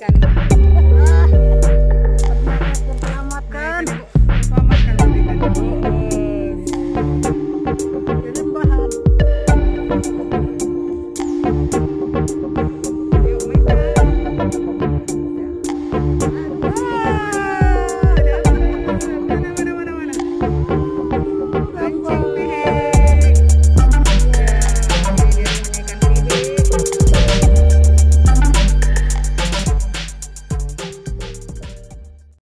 diselamatkan. Ah, diselamatkan. Diselamatkan.